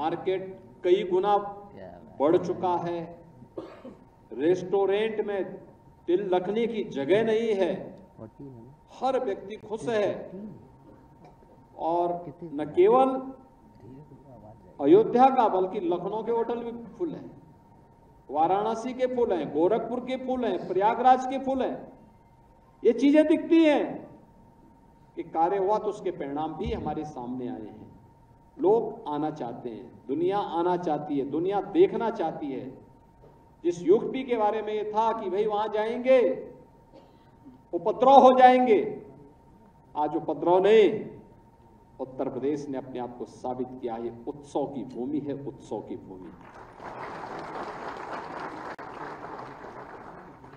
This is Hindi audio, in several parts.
मार्केट कई गुना बढ़ चुका है। रेस्टोरेंट में तिल रखने की जगह नहीं है। हर व्यक्ति खुश है। और न केवल अयोध्या का बल्कि लखनऊ के होटल भी फुल हैं। वाराणसी के फूल हैं गोरखपुर के फूल हैं प्रयागराज के फूल हैं। ये चीज़ें दिखती हैं कि कार्य हुआ तो उसके परिणाम भी हमारे सामने आए हैं। लोग आना चाहते हैं, दुनिया आना चाहती है, दुनिया देखना चाहती है। जिस युक्ति के बारे में ये था कि भाई वहाँ जाएँगे, उपद्रव हो जाएँगे। आज उपद्रव नहीं। उत्तर प्रदेश ने अपने आप को साबित किया, ये उत्सव की भूमि है, उत्सव की भूमि।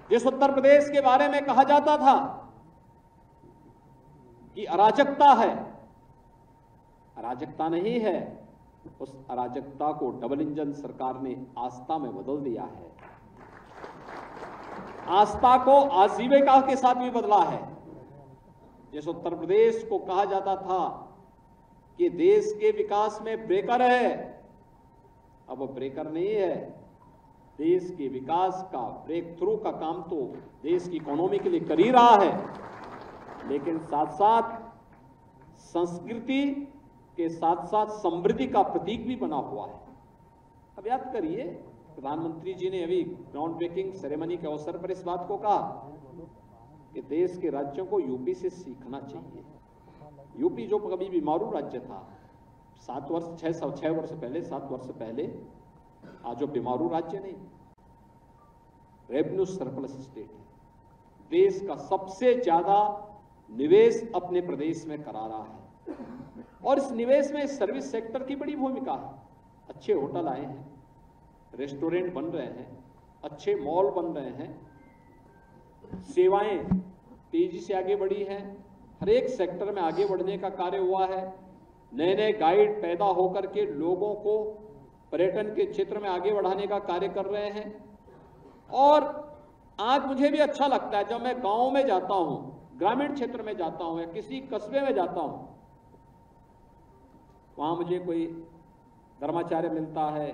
जिस उत्तर प्रदेश के बारे में कहा जाता था कि अराजकता है अराजकता नहीं है। उस अराजकता को डबल इंजन सरकार ने आस्था में बदल दिया है। आस्था को आजीविका के साथ भी बदला है। जिस उत्तर प्रदेश को कहा जाता था कि देश के विकास में ब्रेकर है। अब वो ब्रेकर नहीं है। देश के विकास का ब्रेक थ्रू का काम तो देश की इकोनॉमी के लिए कर ही रहा है। लेकिन साथ साथ संस्कृति के साथ साथ समृद्धि का प्रतीक भी बना हुआ है। अब याद करिए, प्रधानमंत्री जी ने अभी ग्राउंड ब्रेकिंग सेरेमनी के अवसर पर इस बात को कहा कि देश के राज्यों को यूपी से सीखना चाहिए। यूपी जो कभी बीमारू राज्य था, सात वर्ष, छह सौ, छह वर्ष पहले, सात वर्ष पहले, आज जो बीमारू राज्य नहीं। रेवेन्यू सरप्लस स्टेट देश का सबसे ज़्यादा निवेश अपने प्रदेश में करा रहा है। और इस निवेश में सर्विस सेक्टर की बड़ी भूमिका है। अच्छे होटल आए हैं, रेस्टोरेंट बन रहे हैं, अच्छे मॉल बन रहे हैं, सेवाएँ तेज़ी से आगे बढ़ी हैं, हर एक सेक्टर में आगे बढ़ने का कार्य हुआ है। नए नए गाइड पैदा होकर के लोगों को पर्यटन के क्षेत्र में आगे बढ़ाने का कार्य कर रहे हैं। और आज मुझे भी अच्छा लगता है, जब मैं गाँव में जाता हूँ, ग्रामीण क्षेत्र में जाता हूँ या किसी कस्बे में जाता हूँ वहाँ मुझे कोई धर्माचार्य मिलता है,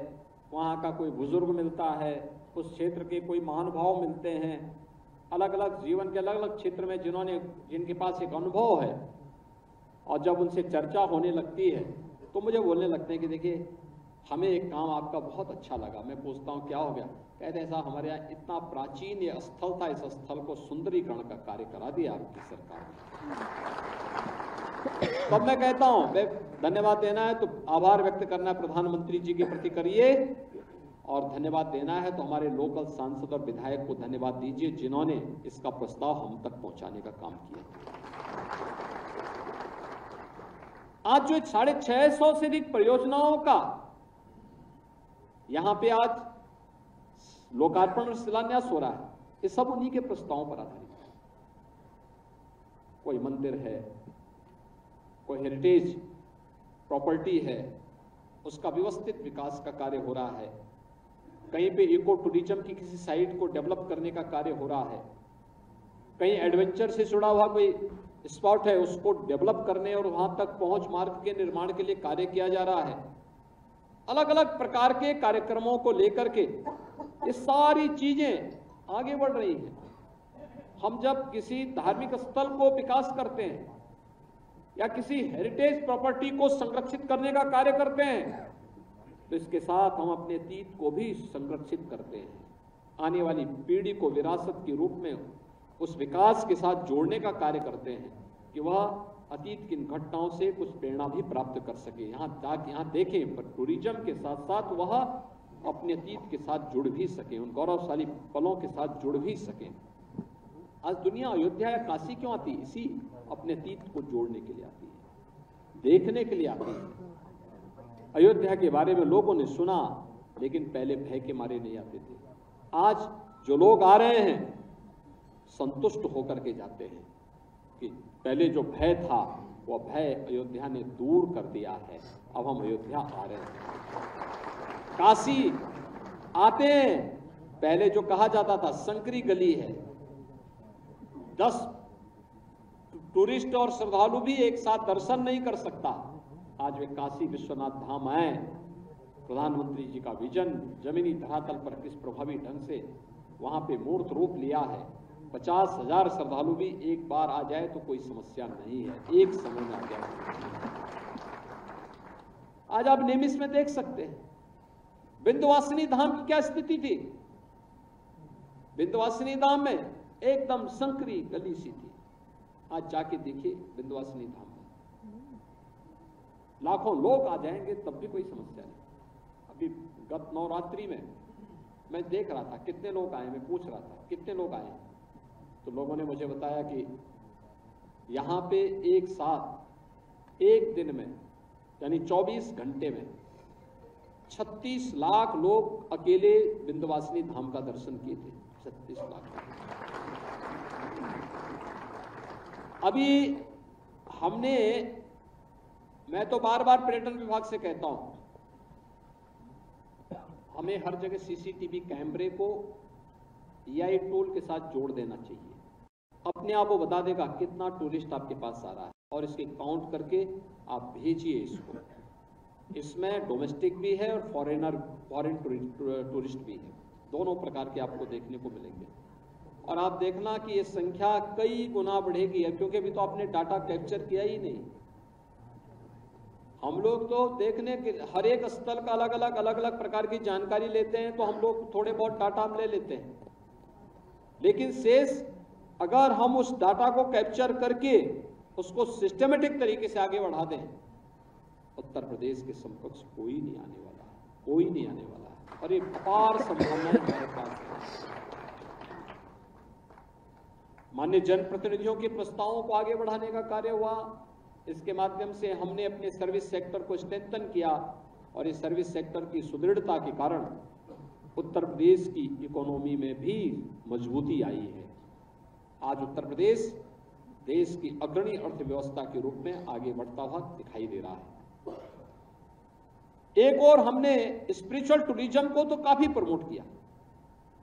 वहाँ का कोई बुज़ुर्ग मिलता है, उस क्षेत्र के कोई महानुभाव मिलते हैं। अलग अलग जीवन के अलग अलग क्षेत्र में जिन्होंने, जिनके पास एक अनुभव है और जब उनसे चर्चा होने लगती है तो मुझे बोलने लगते हैं कि देखिए, हमें एक काम आपका बहुत अच्छा लगा। मैं पूछता हूँ, क्या हो गया? कहते हैं, साहब, हमारे यहाँ इतना प्राचीन ये स्थल था, इस स्थल को सुंदरीकरण का कार्य करा दिया आपकी सरकार ने। तब मैं कहता हूँ धन्यवाद देना है तो आभार व्यक्त करना है प्रधानमंत्री जी के प्रति करिए। और धन्यवाद देना है तो हमारे लोकल सांसद और विधायक को धन्यवाद दीजिए, जिन्होंने इसका प्रस्ताव हम तक पहुँचाने का काम किया। आज जो साढ़े छह सौ से अधिक परियोजनाओं का यहाँ पे आज लोकार्पण और शिलान्यास हो रहा है, ये सब उन्हीं के प्रस्तावों पर आधारित है। कोई मंदिर है, कोई हेरिटेज प्रॉपर्टी है, उसका व्यवस्थित विकास का कार्य हो रहा है। कहीं पे इको टूरिज़्म की किसी साइट को डेवलप करने का कार्य हो रहा है। कहीं एडवेंचर से जुड़ा हुआ कोई स्पॉट है, उसको डेवलप करने और वहाँ तक पहुँच मार्ग के निर्माण के लिए कार्य किया जा रहा है। अलग अलग प्रकार के कार्यक्रमों को लेकर के ये सारी चीज़ें आगे बढ़ रही हैं। हम जब किसी धार्मिक स्थल को विकास करते हैं या किसी हेरिटेज प्रॉपर्टी को संरक्षित करने का कार्य करते हैं तो इसके साथ हम अपने अतीत को भी संरक्षित करते हैं। आने वाली पीढ़ी को विरासत के रूप में उस विकास के साथ जोड़ने का कार्य करते हैं कि वह अतीत की घटनाओं से कुछ प्रेरणा भी प्राप्त कर सके। यहाँ ताकि, यहाँ देखें, पर टूरिज़्म के साथ साथ वह अपने अतीत के साथ जुड़ भी सके, उन गौरवशाली पलों के साथ जुड़ भी सके। आज दुनिया अयोध्या या काशी क्यों आती? है इसी अपने अतीत को जोड़ने के लिए आती है, देखने के लिए आती है। अयोध्या के बारे में लोगों ने सुना, लेकिन पहले भय के मारे नहीं आते थे। आज जो लोग आ रहे हैं, संतुष्ट होकर के जाते हैं कि पहले जो भय था वह भय अयोध्या ने दूर कर दिया है। अब हम अयोध्या आ रहे हैं। काशी आते हैं। पहले जो कहा जाता था, संकरी गली है। दस टूरिस्ट और श्रद्धालु भी एक साथ दर्शन नहीं कर सकता। आज वे काशी विश्वनाथ धाम आए। प्रधानमंत्री जी का विजन जमीनी धरातल पर किस प्रभावी ढंग से वहाँ पे मूर्त रूप लिया है। पचास हज़ार श्रद्धालु भी एक बार आ जाए तो कोई समस्या नहीं है। एक समय में आ जाए। आज आप नेमिस में देख सकते हैं। बिंदुवासिनी धाम की क्या स्थिति थी? बिंदुवासिनी धाम में एकदम संकरी गली सी थी। आज जाके देखिए, बिंदुवासिनी धाम में। लाखों लोग आ जाएँगे, तब भी कोई समस्या नहीं। अभी गत नवरात्रि में मैं देख रहा था, कितने लोग आए, मैं पूछ रहा था, कितने लोग आए? तो लोगों ने मुझे बताया कि यहाँ पे एक साथ, एक दिन में, यानी 24 घंटे में 36 लाख लोग अकेले बिंदवासिनी धाम का दर्शन किए थे। 36 लाख। अभी हमने, मैं तो बार बार पर्यटन विभाग से कहता हूँ, हमें हर जगह सीसीटीवी कैमरे को ईआई टूल के साथ जोड़ देना चाहिए। अपने आप वो बता देगा कितना टूरिस्ट आपके पास आ रहा है और इसके काउंट करके आप भेजिए इसको। इसमें डोमेस्टिक भी है और फॉरेनर, फॉरेन टूरिस्ट भी है। दोनों प्रकार के आपको देखने को मिलेंगे। और आप देखना कि ये संख्या कई गुना बढ़ेगी। है क्योंकि अभी तो आपने डाटा कैप्चर किया ही नहीं। हम लोग तो देखने के हर एक स्थल का अलग अलग अलग अलग प्रकार की जानकारी लेते हैं तो हम लोग थोड़े बहुत डाटा हम ले लेते हैं। लेकिन शेष, अगर हम उस डाटा को कैप्चर करके उसको सिस्टमेटिक तरीके से आगे बढ़ा दें, उत्तर प्रदेश के समकक्ष कोई नहीं आने वाला, कोई नहीं आने वाला। और एक अपार संभावनाएँ हमारे पास है। मान्य जनप्रतिनिधियों के प्रस्तावों को आगे बढ़ाने का कार्य हुआ। इसके माध्यम से हमने अपने सर्विस सेक्टर को स्ट्रेंथन किया और इस सर्विस सेक्टर की सुदृढ़ता के कारण उत्तर प्रदेश की इकोनॉमी में भी मजबूती आई है। आज उत्तर प्रदेश देश की अग्रणी अर्थव्यवस्था के रूप में आगे बढ़ता हुआ दिखाई दे रहा है। एक और हमने स्पिरिचुअल टूरिज़्म को तो काफ़ी प्रमोट किया।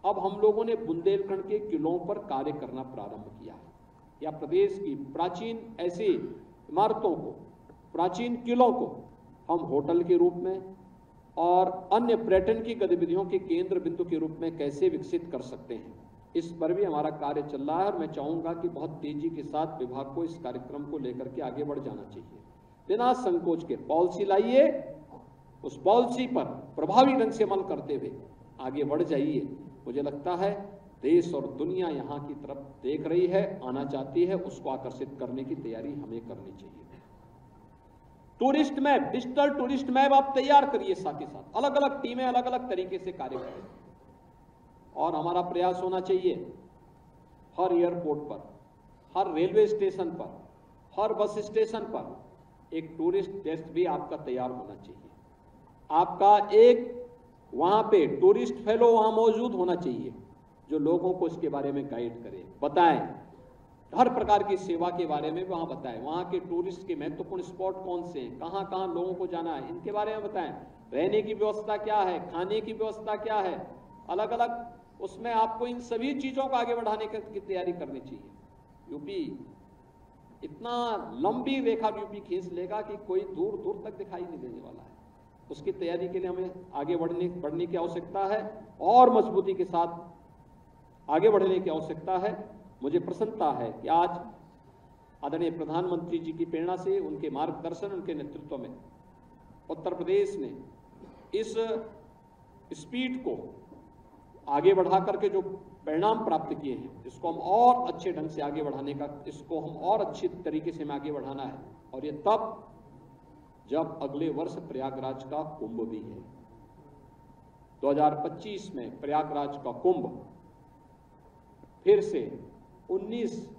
अब हम लोगों ने बुंदेलखंड के किलों पर कार्य करना प्रारंभ किया है। या प्रदेश की प्राचीन ऐसी इमारतों को, प्राचीन किलों को हम होटल के रूप में और अन्य पर्यटन की गतिविधियों के केंद्र बिंदु के रूप में कैसे विकसित कर सकते हैं, इस पर भी हमारा कार्य चल रहा है और मैं चाहूँगा कि बहुत तेज़ी के साथ विभाग को इस कार्यक्रम को लेकर के आगे बढ़ जाना चाहिए। बिना संकोच के पॉलिसी लाइए, उस पॉलिसी पर प्रभावी ढंग से अमल करते हुए आगे बढ़ जाइए। मुझे लगता है देश और दुनिया यहाँ की तरफ़ देख रही है, आना चाहती है, उसको आकर्षित करने की तैयारी हमें करनी चाहिए। Tourist map, digital tourist map आप तैयार करिए साथ ही साथ। अलग अलग टीमें अलग अलग तरीके से कार्य करें। और हमारा प्रयास होना चाहिए हर एयरपोर्ट पर, हर रेलवे स्टेशन पर, हर बस स्टेशन पर एक टूरिस्ट डेस्क भी आपका तैयार होना चाहिए। आपका एक वहाँ पे टूरिस्ट फेलो वहाँ मौजूद होना चाहिए, जो लोगों को इसके बारे में गाइड करे। बताएँ, हर प्रकार की सेवा के बारे में वहाँ बताएँ। वहाँ के टूरिस्ट के महत्वपूर्ण स्पॉट कौन से हैं? कहाँ कहाँ लोगों को जाना है? इनके बारे में बताएँ। रहने की व्यवस्था क्या है? खाने की व्यवस्था क्या है? अलग अलग उसमें आपको इन सभी चीज़ों को आगे बढ़ाने की तैयारी करनी चाहिए। यूपी इतना लंबी रेखा यूपी खींच लेगा कि कोई दूर दूर तक दिखाई नहीं देने वाला है। उसकी तैयारी के लिए हमें आगे बढ़ने बढ़ने की आवश्यकता है और मजबूती के साथ आगे बढ़ने की आवश्यकता है। मुझे प्रसन्नता है कि आज आदरणीय प्रधानमंत्री जी की प्रेरणा से, उनके मार्गदर्शन, उनके नेतृत्व में उत्तर प्रदेश ने इस स्पीड को आगे बढ़ा करके जो परिणाम प्राप्त किए हैं, इसको हम और अच्छे ढंग से आगे बढ़ाने का, इसको हम और अच्छे तरीके से हमें आगे बढ़ाना है। और ये तब जब अगले वर्ष प्रयागराज का कुंभ भी है। 2025 में प्रयागराज का कुंभ, फिर से 19